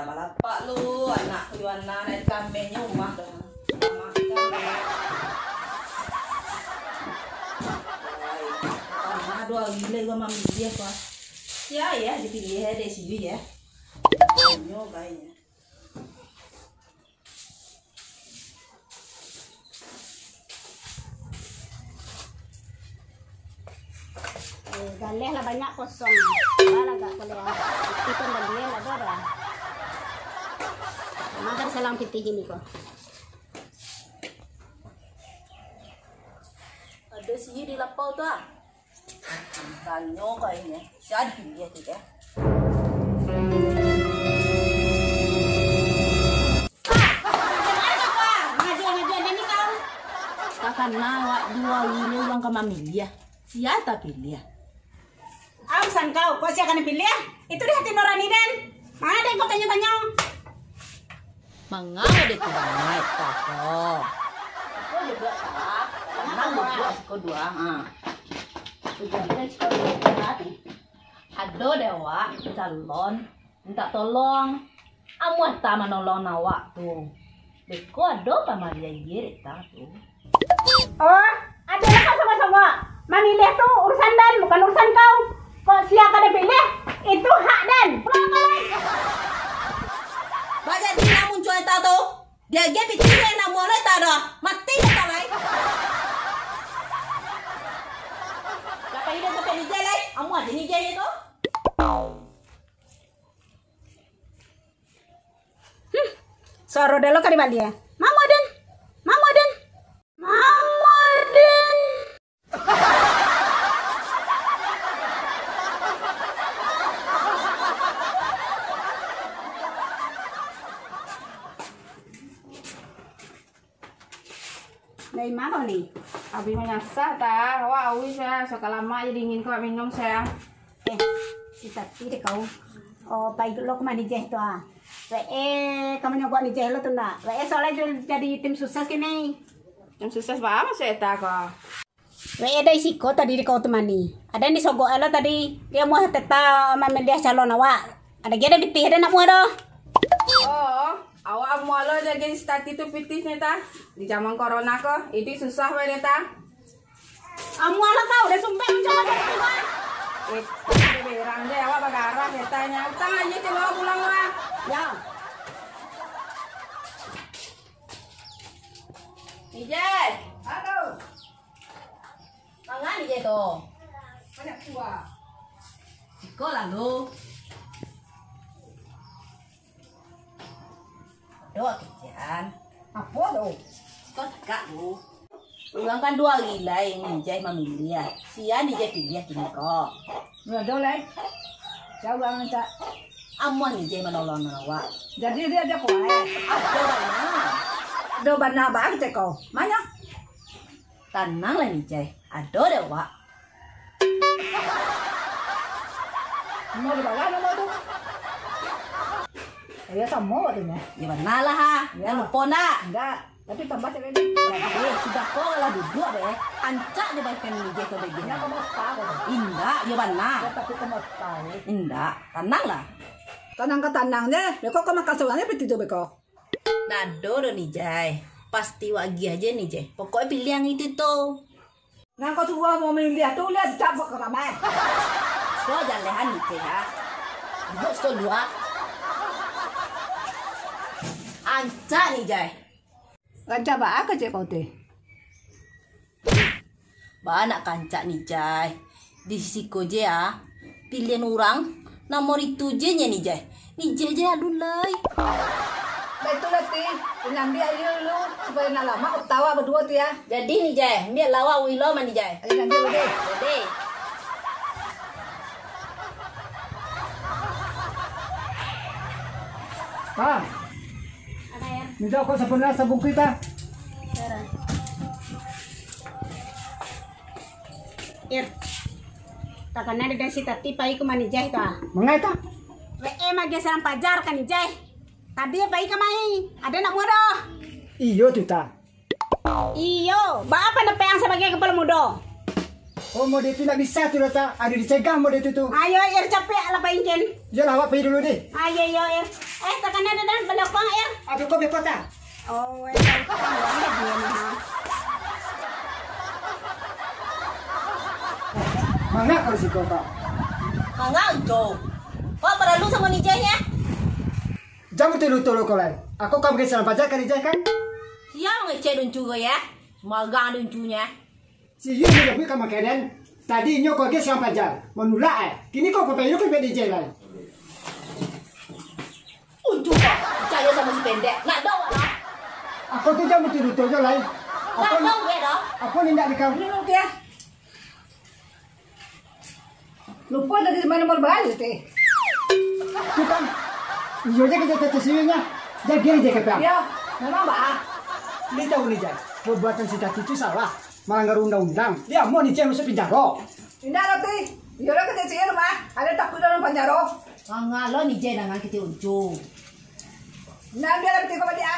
Malah pak lu, anak lu anak dari kambingnya rumah dong. Dua gila gua mami dia kok. Ya ya dipilih ya deh sini ya. Banyo kayaknya. Galeh lah banyak kosong. Wala gak boleh. Itu beli lah dora. Makan salang pitih ini kok. Ada sini di lapau tuh ah. Banyo kayaknya. Tuh ya? Ini kau. Karena awak dua ini uang ke mami dia. Siapa pilih ya? Amsan kau, kau siapa pilih ya? Itu di hati Norani dan. Mana ada yang kau tanya-tanya? Mengapa dia tidak naik tako? Aku juga tak. Karena dua, aku dua. Ha. Ada dewa calon minta tolong. Amu tak menolong awak tu. Beko ada apa Maria Yeri tu. Oh, ada lah sama-sama. Mami lihat tuh urusan dan bukan urusan kau. Kau siapa akan pilih? Itu hak dan. Pulang Baca di cuai tak tu. Dia dia nak mulai tak dah. Mati dah tak lai. Siapa hidup sampai ni jelai? Amu ni kali ya. Mama den. Mama den. Mama den. Dari mana nih? Abi menyasa ta, wah awi saya suka lama jadi ingin kau minum saya. Eh, si tati deh kau. Oh, baik lo ke mana jeh tuh ah. Eh, kamu nyoba nih jeh lo tuh nak. Eh, soalnya jadi- jadi tim sukses kini. Yang sukses banget saya ta kok. Weh ada isi kau tadi di kau temani. Ada yang disogok lo tadi. Dia mau tetap memilih calon awak. Ada dia ada pitih ada nak mau ada. Oh, awak mau lo jadi stati tu pitis nih ta. Di zaman corona kok, itu susah wae nih ta. Amu ala kau udah sumpah mencoba. Eh, tapi berang deh awak bagarah nih tanya. Utang aja coba pulang lah. Ya. Nijai. Aduh, Mangan Nijai tu. banyak tua. Siko lalu. Doa kerjaan. Apa tu? Siko takak tu. Ulang kan dua gila yang Nijai memilih ya. Sia Nijai pilih kini kok. Udah doleh. Jauh banget tak. Amu Nijai menolong awak. Jadi dia ada kuai. Ada mana? Do bana ba kita kau. Mana? Tenang lah Nijai. Ada deh wak. Mau di bawah mau tu. Ya semua katanya. Ya benar lah ha. Jangan lupa nak. Enggak, tapi tambah cewek ini. Eh, sudah kau lah duduk deh. Ancak dia baikkan Nijai kau begini. Ya kamu tahu. Indah, ya benar. Ya tapi kamu tahu. Indah, tenang lah. Tanang ke tanangnya, ya kok kamu kasuannya begitu tuh beko. Nado do nih Jai. Pasti wagi aja nih Jai. Pokoknya pilih yang itu tuh. Nah kau tua mau lihat tuh lihat cabak ke ramai. Kau jangan lehan nih Jai ya. Duduk sekol dua. Ancak nih Jai. Lancar ba apa cek kau teh? Banyak kancak nih Jai. Di sisi ko je ya. Pilihan orang. Nomor itu je nya nih Jai. Nih Jai Jai aduh lai. Betul lah ti, dia ini lu supaya nak lama tawa berdua tuh ya. Jadi nih Jai. Biar lawa wilo nih Jai. Ayo nanti lu deh. Ah, Dito ako sa punas, sabog kita. Iya. Tara. Ir. Takana na dasi tati pai ko mani jay ta. Mga ita. We e eh, magesarang pajar kan jay. Tadi ya, pai kamai. Ada nak mudo. Iyo tuta. Iyo, ba apa na payang sa bagay kapal mudo? Oh mau dia tu nak bisa tu ta. Ada dicegah mau dia tu tu. Ayo Ir capek lah paingkin. Jalan awak pergi dulu deh. Ayo yo Ir. Eh takana ada dan belakang Ir. Aku kau berapa ta? Oh, eh, ha. Mana kau si kau? Mangga jo. Kau perlu sama ni ya? Jangan tolong kau lain. Aku kau pergi salam pajar kan ijah kan? Siapa ngecek duncu kau ya? Magang duncunya. Si Yu ni lebih kau makanan. Tadi nyo kau pergi salam pajar. Menulak eh. Kini kau kau pergi kau pergi ijah lain. Uncu kau. Percaya sama si pendek. Nak lah. Aku tu jangan tu lu tolong lain. Nak Aku tahu ke dah? aku ni nak dikau. Dulu ya. Lupa tadi mana nomor baru teh. Kan. Iyo je kita tetap sini nya. Jadi dia je. Ya, memang bah. Ni tahu ni jai. Perbuatan si tati itu salah. Melanggar undang-undang. Dia mau ni jai masuk penjara. Indah lah teh. Ya lah kita cakap mah. Ada takut dalam penjara. Mangga lo ni je dengan kita uncu. Nah, biar kita dia.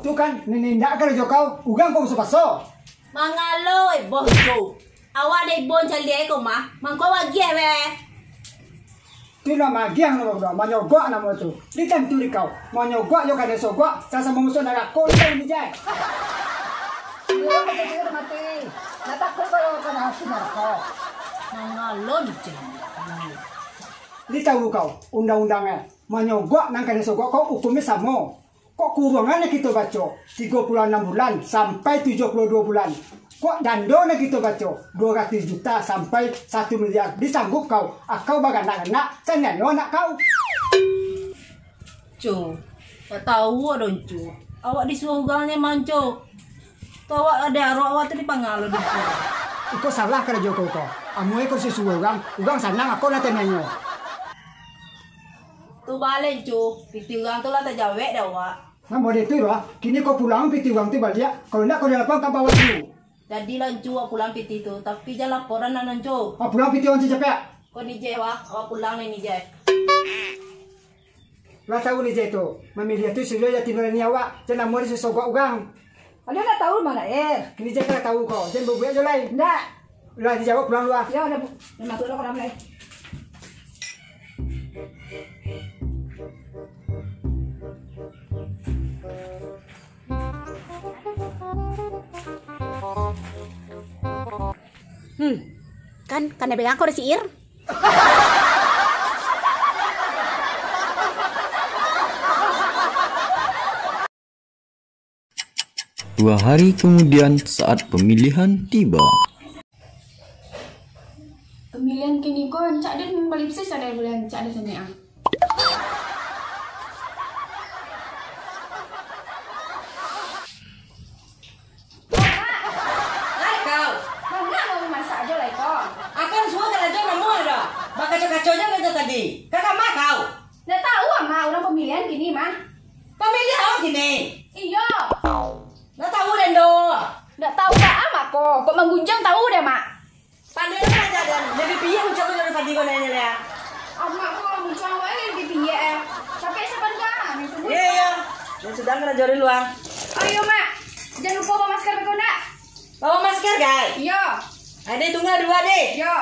Tu kan ni nindak kerja kau. Ugang kau masuk pasal. Mangga lo eh jo. Awak dai bon cali ko mah. Mangko wagi. Tu nama giang nama bro. Manyogok nama tu. Ni kan tu di kau. Manyogok yo kan esok gua. Sasa memusuh nak kau ni jai. Kena. Ni tahu kau. Undang-undangnya. Manyogok nang esok gua kau hukumnya sama. Kok kurungannya kita baca 36 bulan sampai 72 bulan. Kok dandona kita baca 200 juta sampai 1 miliar. Disanggup kau. Akau baga nak-nak. Saya nak kau. Cu. Tak tahu ada uncu. Awak disuruh gangnya manco. Tu awak ada arwah awak tadi panggil lo duncu. Iko salah kerja kau kau. Amu iko si suruh orang. Orang sanang aku nak tanya. Tu balik cu. Piti orang tu lah tak jawab dah awak. Nah mau itu lah. Kini kau pulang piti uang tu balik. Kalau nak kau lapang kau bawa dulu. Jadi lah cu awak pulang piti tu. Tapi jangan laporan lah cu. Ah pulang piti si capek. Kau ni je wah. Awak pulang ni ni je. Lah tahu ni je tu. Memilih tu sudah ya tinggal ni awak. Jangan mau disesogok uang. Ada nak tahu mana air? Kini je kena tahu kau. Jangan berbuat je lain. Enggak. Lah dijawab pulang luar. Ya udah, udah masuk dah kolam lain. Hmm. Kan kan ada pegang kau ada si Dua hari kemudian saat pemilihan tiba. Pemilihan kini ko, cak dia balik sis ada pemilihan cak dia sana kacau-kacaunya kerja tadi. Kakak mak kau. Dah tahu ah mah orang pemilihan kini mah. Pemilih awak gini. Kok. Menggunjang tahu deh mak. Pandai aja dan lebih piye ucap dari tadi kau nanya ya. Ah mak kok awak eh di piye eh. Capek sepan kan. Iya iya. Dan sudah kena jori luang. Ayo mak. Jangan lupa bawa masker nak. Bawa masker guys. Iya. Ada tunggu dua deh. Iya.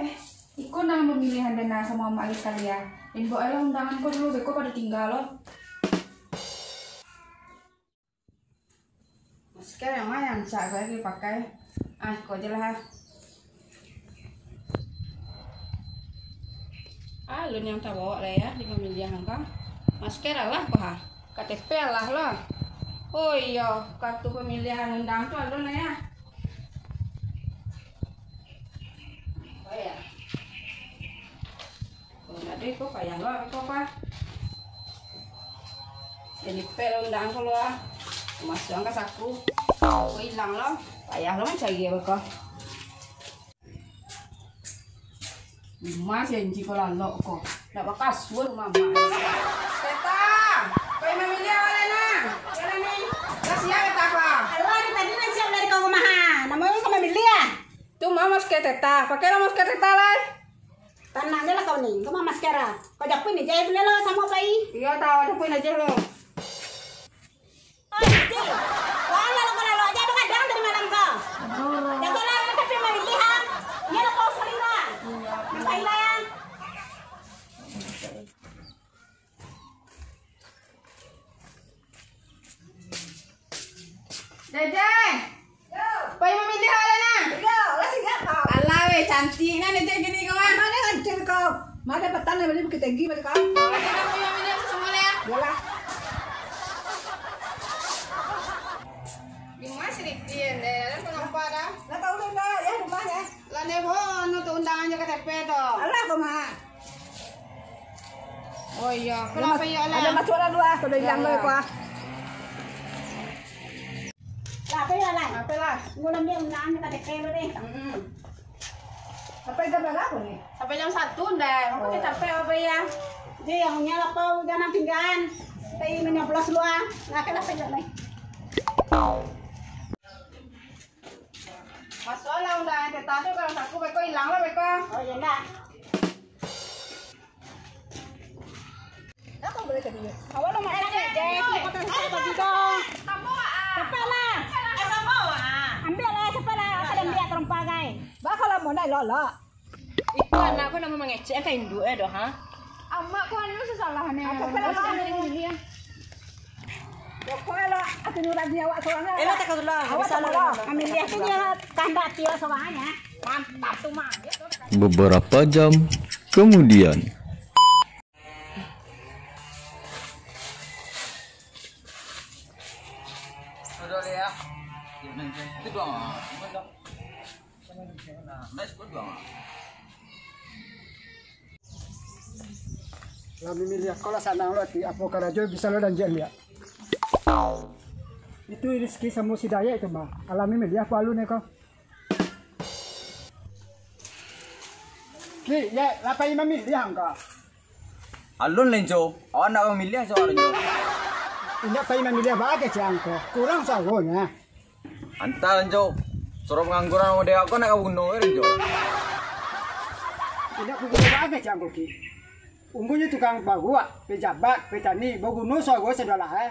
Eh, ikut nang pemilihan dana sama Mak Ali sekalian. Dan bawa undangan kau dulu, beko pada tinggal loh. Yang cak saya dipakai? Ah, aja lah. Ah, lu yang tak bawa lah ya di pemilihan kau. Masker lah ha. KTP lah lah. Oh iya, kartu pemilihan undang tu ada lah ya. Oh ya. Tadi kau kayak lo, kau apa? Jadi pel undang lo ah. Masuk angkat saku. Lo macam dia kau. Mas yang jika lalok kau. Nak bakal suun mama. Teta, kau yang memilih awalnya nak. Jalan ni. Dah siap ya kak. Alah, dari tadi kan siap dari kau kumaha. Namanya kau memilih ya? Tuh mama masker teta, pakai lah masker teta lah. Tanahnya lah kau nih, kau mah maskara. Kau japin nih, jahit beli lo sama bayi. Iya tahu, poin aja lo. Oh, Cik. Wala lo kalau lo aja ada kadang dari malam kau. Jaga lah, tapi memilih ha. Ya lo kau sering lah. Baik lah ya. Dede. Bayi memilih hal na. Yo, lah siap kau. Alah weh cantik nah Dede gini kau ah. Mana hancur kau? Mana petang beli bukit tinggi balik kau? Lagi nak bayi memilih semua ya. Yalah. Gimana sedikit deh, lah kau nampak dah. Lah kau udah ya rumah ya. Lah tuh. Alah kau mah. Oh iya, kenapa ya lah? Ada macam orang dua, kau dah hilang lo kau. Apa deh. Apa yang berapa aku nih? Sampai jam satu deh, mau kita capek apa ya? Dia yang. Tapi menyoblos lu ah. Pegang nih. Masalah tuh kalau aku beko hilang lah beko. Oh ya enggak. Aku boleh dia. Awal lo mau enak deh. Kota saya bagi dong. Kamu ah. Lah. Eh sama ah. Ambil lah cepat lah. Aku dah lihat terumpa guys. Lola. Itu anak aku nama mengecek kan induk doh ha. Amak kau anu sesalahannya. Ini. Pokoknya aku dia awak. Awak tak tu dia. Mantap mah. Beberapa jam kemudian. Lah memilih kau lah sana lo di apa karajo bisa lo dan dia. Itu rezeki sama si daya itu mah. Alami milih aku alu nih kau. Ki, ya, apa yang memilih angka? Alun lenco, awak nak memilih soal lenco. Ini apa yang memilih apa aja angka? Kurang sawonya. Anta lenco, suruh pengangguran mode aku nak kau bunuh lenco. Ini aku guna apa aja angka ki? Umpunya tukang bagua, pejabat, petani, baguno sawo sedolah eh.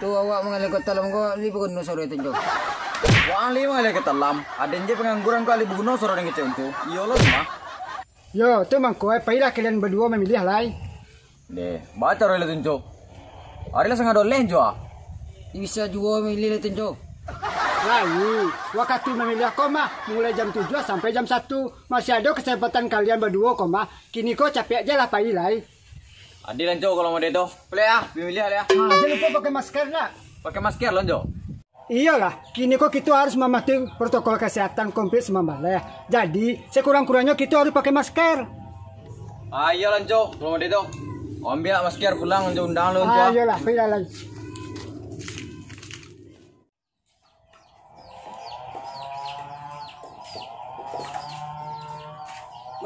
Tu awak mengalir ke dalam kau li bunuh sore lenco. Wang li mengalir ke dalam, ada je pengangguran kau li bunuh sore lenco itu. Iyo lo mah. Yo, tu mangko eh, pailah kalian berdua memilih lai. Deh, baca rela lenco. Hari lah sangat doleh ah. Bisa juga memilih lenco. Lai, waktu memilih koma mulai jam 7 sampai jam 1. Masih ada kesempatan kalian berdua koma. Kini kau capek aja lah pai lai. Adi lenco kalau mau itu. Play ah, memilih ya. Ha, jangan lupa pakai masker lah. Pakai masker lenco. Iyalah, kini kok kita harus mematuhi protokol kesehatan komplit semamala ya. Jadi, sekurang-kurangnya kita harus pakai masker. Ah iya lenco, kalau mau itu. Ambil masker pulang lenco undang lo lenco. Ayolah, pilih lagi.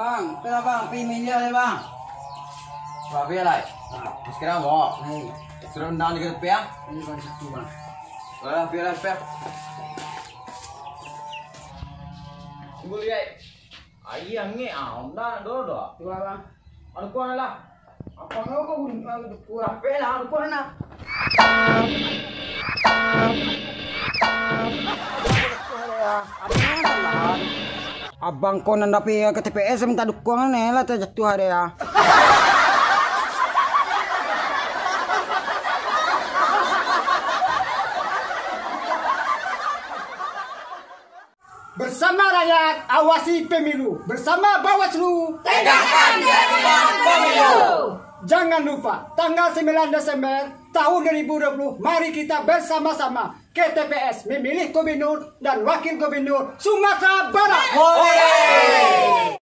Bang, kenapa bang? Pergi minyak ni bang. Berapa ya lah? Sekarang mau. Suruh undang di ketepi ya? Ini baru satu bang. Boleh, biar lah, biar. Tunggu lihat. Ayah ni, ah, undang dulu dah. Dua bang. Ada kuah lah. Apa kau kau guna kuah? Berapa lah, ada kuah nak. Abang ko nandapi ke TPS minta dukungan nih lah terjatuh ada ya. Bersama rakyat, awasi pemilu. Bersama Bawaslu. Tegakkan keadilan pemilu. Jangan lupa, tanggal 9 Desember tahun 2020, mari kita bersama-sama ke TPS memilih gubernur dan wakil gubernur Sumatera Barat. Hore!